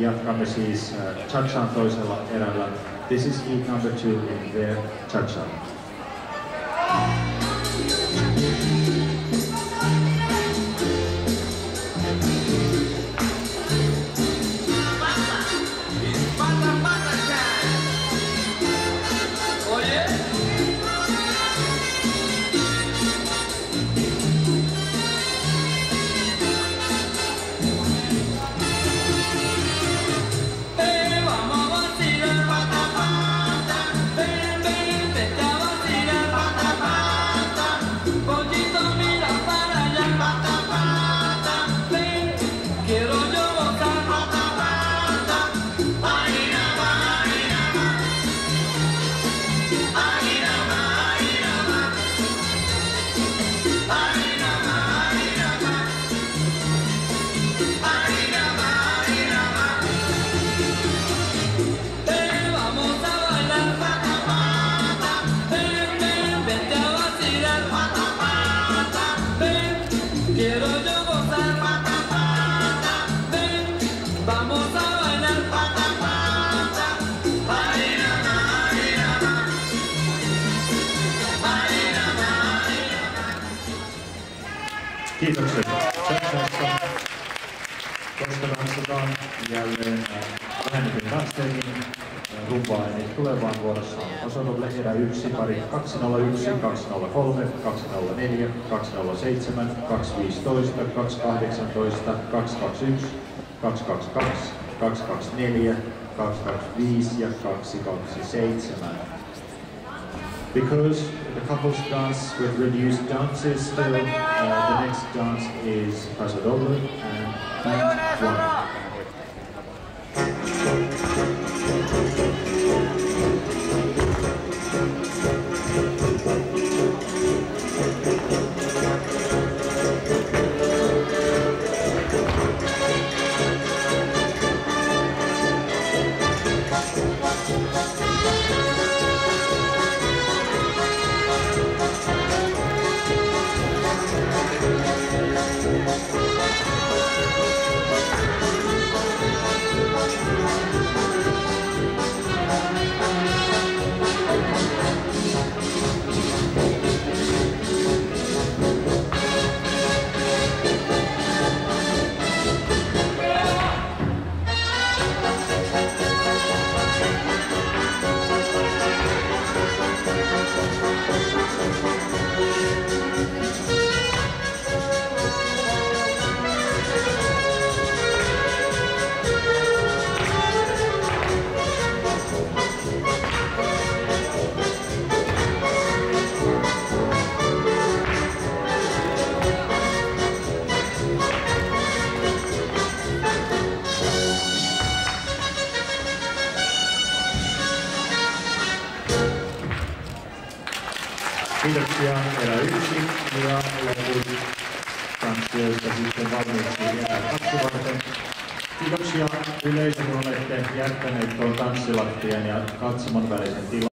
Jatkamme siis Chachan toisella erällä. This is heat number two in their Chacha. Kiitokset Saksasta. Koska tanssitaan jälleen vähennetyn tansseihin rumpaa, niin tulevaan vuorossa on osoitolle erä 1, pari 201, 203, 204, 207, 215, 218, 221, 222, 224, 225 ja 227. Because the couples dance with reduced dances still, uh, the next dance is Pasodoble and Band Kiitoksia erä yksi ja loput tanssijoista sitten valmiiksi erä kaksi. Kiitoksia yleisö, kun olette jättäneet tuon tanssilattian ja katsomon välisen tilan.